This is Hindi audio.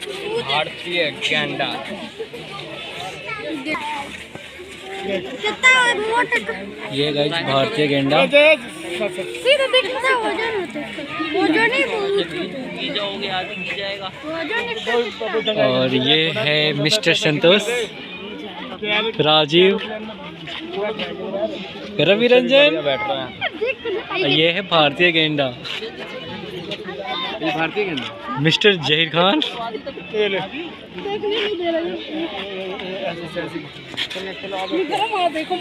भारतीय गेंडा। ये गाइस भारतीय गेंडा। है। ही और ये है मिस्टर संतोष राजीव रवि रंजन ये है भारतीय गेंडा। मिस्टर जहीर खान। देखने नहीं दे रहा देखो